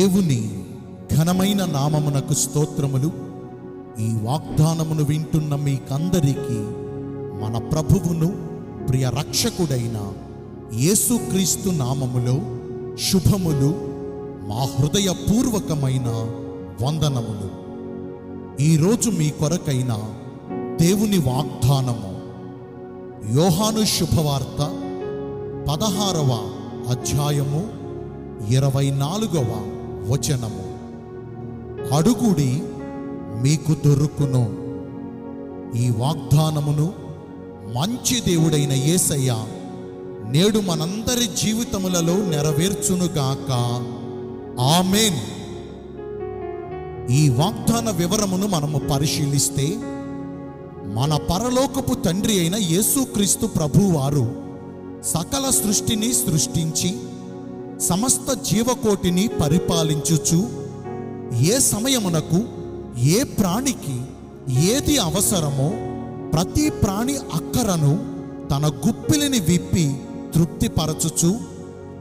దేవుని ఘనమైన నామమునకు స్తోత్రములు. ఈ వాగ్దానమును వింటున్న మీకందరికీ మన ప్రభువును ప్రియ రక్షకుడైన యేసుక్రీస్తు నామములో శుభములు మా హృదయపూర్వకమైన వందనములు. ఈరోజు మీ కొరకైన దేవుని వాగ్దానము. యోహాను శుభవార్త పదహారవ అధ్యాయము ఇరవై నాలుగవ వచనము. అడుగుడి మీకు దొరుకును. ఈ వాగ్దానమును మంచి దేవుడైన యేసయ్య నేడు మనందరి జీవితములలో నెరవేర్చునుగాక. ఆమెన్. ఈ వాగ్దాన వివరమును మనము పరిశీలిస్తే మన పరలోకపు తండ్రి అయిన యేసుక్రీస్తు ప్రభువారు సకల సృష్టిని సృష్టించి సమస్త జీవకోటిని పరిపాలించుచు ఏ సమయమునకు ఏ ప్రాణికి ఏది అవసరమో ప్రతి ప్రాణి అక్కరను తన గుప్పిలిని విప్పి తృప్తిపరచుచు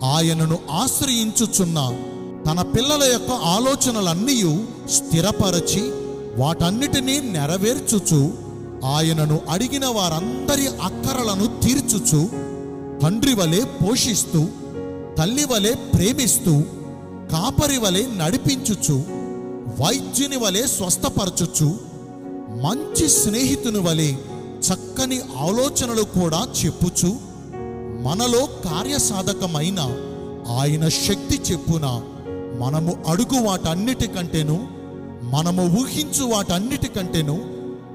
ఆయనను ఆశ్రయించుచున్న తన పిల్లల యొక్క ఆలోచనలన్నీ స్థిరపరచి వాటన్నిటినీ నెరవేర్చుచు ఆయనను అడిగిన వారందరి అక్కరలను తీర్చుచు తండ్రి వలె పోషిస్తూ తల్లి వలె ప్రేమిస్తూ కాపరి వలె నడిపించుచు వైద్యుని వలె స్వస్థపరచుచు మంచి స్నేహితుని వలె చక్కని ఆలోచనలు కూడా చెప్పుచు మనలో కార్యసాధకమైన ఆయన శక్తి చెప్పున మనము అడుగు వాటన్నిటికంటేను మనము ఊహించు వాటన్నిటికంటేను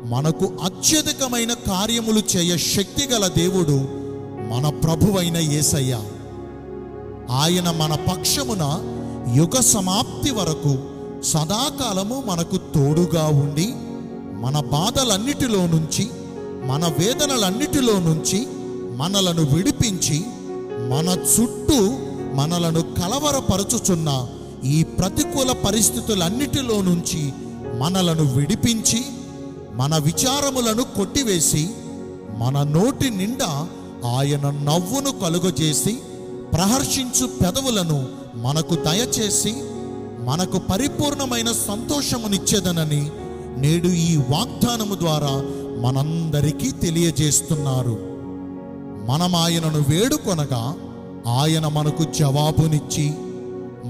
మనకు అత్యధికమైన కార్యములు చేయ శక్తి గల దేవుడు మన ప్రభువైన యేసయ్య ఆయన మన పక్షమున యుగ సమాప్తి వరకు సదాకాలము మనకు తోడుగా ఉండి మన బాధలన్నిటిలో నుంచి మన వేదనలన్నిటిలో నుంచి మనలను విడిపించి మన చుట్టూ మనలను కలవరపరచుచున్న ఈ ప్రతికూల పరిస్థితులన్నిటిలో నుంచి మనలను విడిపించి మన విచారములను కొట్టివేసి మన నోటి నిండా ఆయన నవ్వును కలుగజేసి ప్రహర్షించు పెదవులను మనకు దయచేసి మనకు పరిపూర్ణమైన సంతోషమునిచ్చేదనని నేడు ఈ వాగ్దానము ద్వారా మనందరికీ తెలియజేస్తున్నారు. మనం ఆయనను వేడుకొనగా ఆయన మనకు జవాబునిచ్చి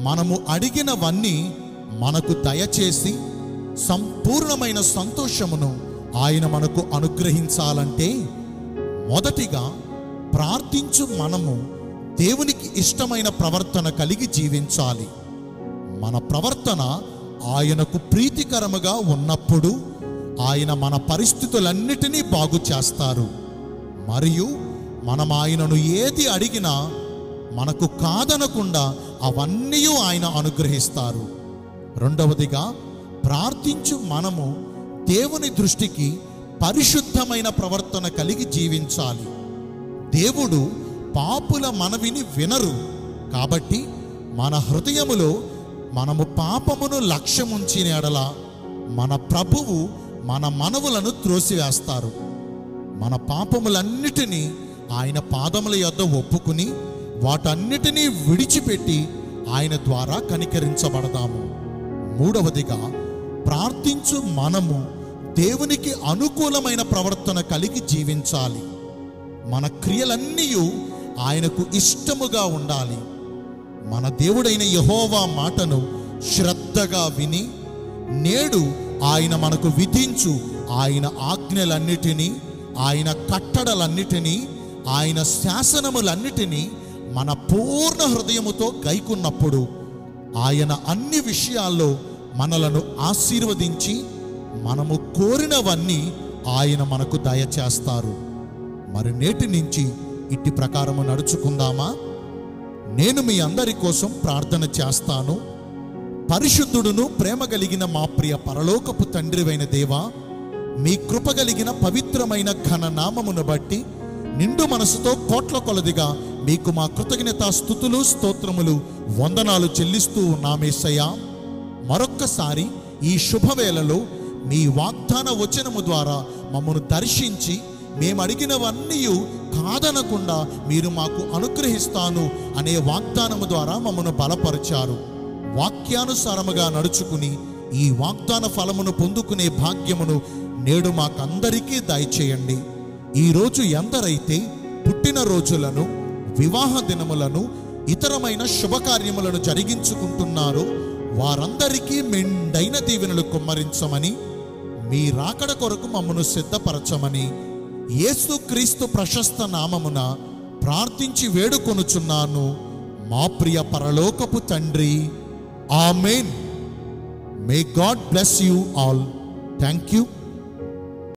మనము అడిగినవన్నీ మనకు దయచేసి సంపూర్ణమైన సంతోషమును ఆయన మనకు అనుగ్రహించాలంటే మొదటిగా ప్రార్థించు మనము దేవునికి ఇష్టమైన ప్రవర్తన కలిగి జీవించాలి. మన ప్రవర్తన ఆయనకు ప్రీతికరముగా ఉన్నప్పుడు ఆయన మన పరిస్థితులన్నిటినీ బాగు చేస్తారు. మరియు మనం ఆయనను ఏది అడిగినా మనకు కాదనకుండా అవన్నీ ఆయన అనుగ్రహిస్తారు. రెండవదిగా ప్రార్థించు మనము దేవుని దృష్టికి పరిశుద్ధమైన ప్రవర్తన కలిగి జీవించాలి. దేవుడు పాపుల మనవిని వినరు. కాబట్టి మన హృదయములో మనము పాపమును లక్ష్యముంచిన ఎడల మన ప్రభువు మన మనవులను త్రోసివేస్తారు. మన పాపములన్నిటినీ ఆయన పాదముల యొద్ద ఒప్పుకుని వాటన్నిటినీ విడిచిపెట్టి ఆయన ద్వారా కనికరించబడదాము మూడవదిగా ప్రార్థించు మనము దేవునికి అనుకూలమైన ప్రవర్తన కలిగి జీవించాలి. మన క్రియలన్నీ ఆయనకు ఇష్టముగా ఉండాలి. మన దేవుడైన యహోవా మాటను శ్రద్ధగా విని నేడు ఆయన మనకు విధించు ఆయన ఆజ్ఞలన్నిటినీ ఆయన కట్టడలన్నిటినీ ఆయన శాసనములన్నిటినీ మన పూర్ణ హృదయముతో గైకున్నప్పుడు ఆయన అన్ని విషయాల్లో మనలను ఆశీర్వదించి మనము కోరినవన్నీ ఆయన మనకు దయచేస్తారు. మరి నేటి నుంచి ఇట్టి ప్రకారము నడుచుకుందామా? నేను మీ అందరి కోసం ప్రార్థన చేస్తాను. పరిశుద్ధుడును ప్రేమ కలిగిన మా ప్రియ పరలోకపు తండ్రివైన దేవా మీ కృప కలిగిన పవిత్రమైన ఘన నామమును బట్టి నిండు మనసుతో కోట్ల కొలదిగా మీకు మా కృతజ్ఞత స్థుతులు స్తోత్రములు వందనాలు చెల్లిస్తూ నామేశయ్యా మరొక్కసారి ఈ శుభవేళలో మీ వాగ్దాన వచనము ద్వారా మమ్మను దర్శించి మేము అడిగినవన్నీ కాదనకుండా మీరు మాకు అనుగ్రహిస్తాను అనే వాగ్దానము ద్వారా మమ్మను బలపరిచారు. వాక్యానుసారముగా నడుచుకుని ఈ వాగ్దాన ఫలమును పొందుకునే భాగ్యమును నేడు మాకందరికీ దయచేయండి. ఈరోజు ఎందరైతే పుట్టిన రోజులను వివాహ దినములను ఇతరమైన శుభకార్యములను జరిగించుకుంటున్నారో వారందరికీ మెండైన దీవెనలు కుమ్మరించమని మీ రాకడ కొరకు మమ్మను సిద్ధపరచమని యేసుక్రీస్తు ప్రశస్త నామమున ప్రార్థించి వేడుకొనుచున్నాను. మా ప్రియ పరలోకపు తండ్రి amen. May God bless you all thank you